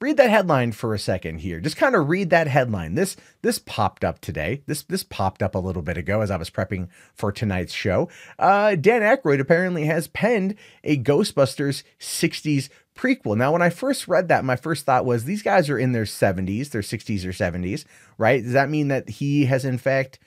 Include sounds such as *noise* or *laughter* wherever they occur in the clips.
read that headline for a second here. Just kind of read that headline. This this popped up today. This this popped up a little bit ago as I was prepping for tonight's show. Uh, Dan Aykroyd apparently has penned a Ghostbusters 60s prequel. Now, when I first read that, my first thought was these guys are in their 70s, their 60s or 70s, right? Does that mean that he has in fact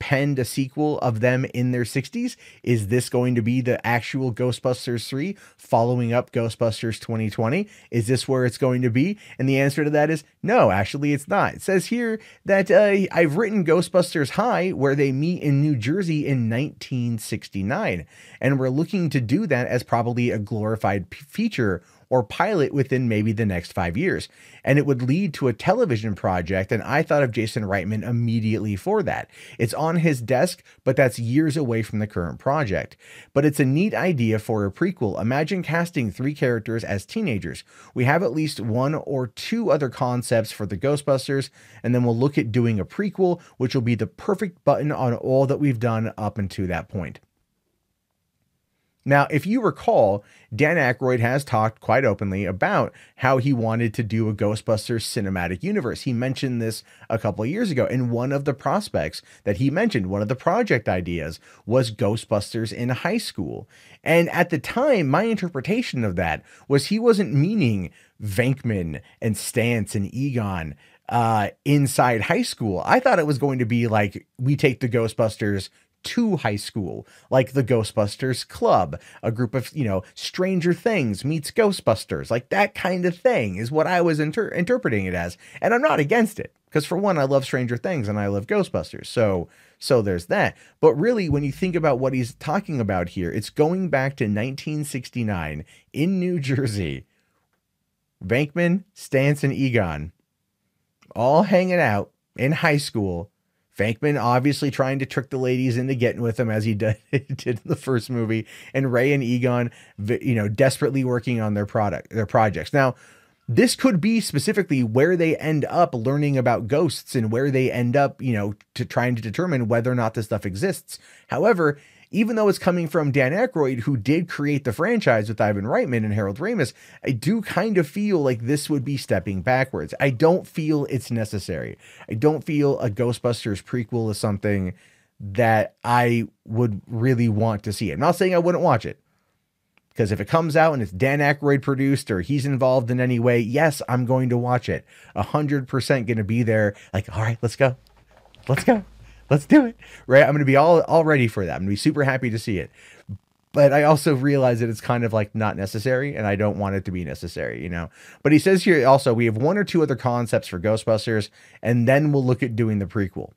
penned a sequel of them in their 60s? Is this going to be the actual Ghostbusters 3 following up Ghostbusters 2020? Is this where it's going to be? And the answer to that is no, actually, it's not. It says here that uh, I've written Ghostbusters High, where they meet in New Jersey in 1969. And we're looking to do that as probably a glorified p- feature or pilot within maybe the next five years. And it would lead to a television project. And I thought of Jason Reitman immediately for that. It's on his desk, but that's years away from the current project. But it's a neat idea for a prequel. Imagine casting three characters as teenagers. We have at least one or two other concepts for the Ghostbusters, and then we'll look at doing a prequel, which will be the perfect button on all that we've done up until that point. Now, if you recall, Dan Aykroyd has talked quite openly about how he wanted to do a Ghostbusters cinematic universe. He mentioned this a couple of years ago, and one of the prospects that he mentioned, one of the project ideas, was Ghostbusters in high school. And at the time, my interpretation of that was he wasn't meaning Venkman and Stantz and Egon uh, inside high school. I thought it was going to be like we take the Ghostbusters to high school, like the Ghostbusters Club, a group of, you know, Stranger Things meets Ghostbusters, like that kind of thing is what I was inter- interpreting it as. And I'm not against it because for one, I love Stranger Things and I love Ghostbusters. So, so there's that. But really, when you think about what he's talking about here, it's going back to 1969 in New Jersey. Venkman, Stantz, and Egon all hanging out in high school Venkman obviously trying to trick the ladies into getting with him as he *laughs* did, did in the first movie, and Ray and Egon, you know, desperately working on their product, their projects. Now, this could be specifically where they end up learning about ghosts and where they end up, you know, to trying to determine whether or not this stuff exists. However, even though it's coming from Dan Aykroyd, who did create the franchise with Ivan Reitman and Harold Ramis, I do kind of feel like this would be stepping backwards. I don't feel it's necessary. I don't feel a Ghostbusters prequel is something that I would really want to see. I'm not saying I wouldn't watch it. Because if it comes out and it's Dan Aykroyd produced or he's involved in any way, yes, I'm going to watch it. A hundred percent going to be there. Like, all right, let's go, let's go let's do it. Right. I'm to be all, all ready for that. I'm to be super happy to see it. But I also realize that it's kind of like not necessary and I don't want it to be necessary, you know. But he says here also we have one or two other concepts for Ghostbusters and then we'll look at doing the prequel.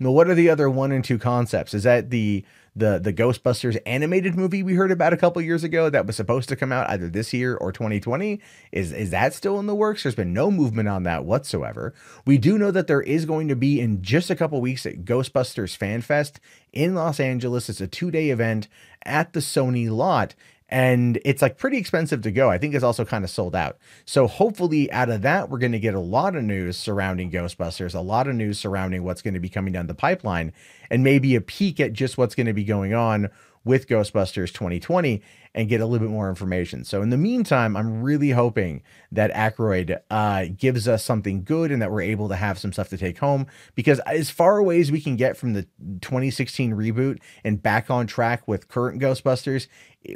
Now, what are the other one and two concepts? Is that the the the Ghostbusters animated movie we heard about a couple years ago that was supposed to come out either this year or 2020 is is that still in the works? There's been no movement on that whatsoever. We do know that there is going to be in just a couple weeks at Ghostbusters Fan Fest in Los Angeles. It's a 2-day event at the Sony lot and it's like pretty expensive to go. I think it's also kind of sold out. So hopefully out of that we're going to get a lot of news surrounding Ghostbusters, a lot of news surrounding what's going to be coming down the pipeline and maybe a peek at just what's going to be going on with Ghostbusters 2020 and get a little bit more information. So in the meantime, I'm really hoping that Aykroyd uh, gives us something good and that we're able to have some stuff to take home because as far away as we can get from the 2016 reboot and back on track with current Ghostbusters,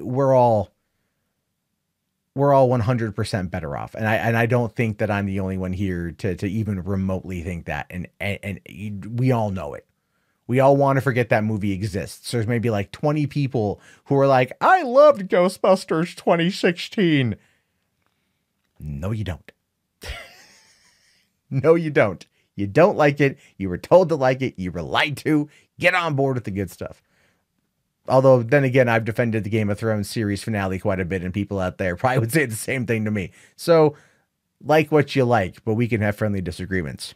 we're all we're all 100% better off. And I and I don't think that I'm the only one here to to even remotely think that and and, and we all know it. We all want to forget that movie exists. There's maybe like 20 people who are like, I loved Ghostbusters 2016. No, you don't. *laughs* no, you don't. You don't like it. You were told to like it. You were lied to. Get on board with the good stuff. Although, then again, I've defended the Game of Thrones series finale quite a bit, and people out there probably *laughs* would say the same thing to me. So, like what you like, but we can have friendly disagreements.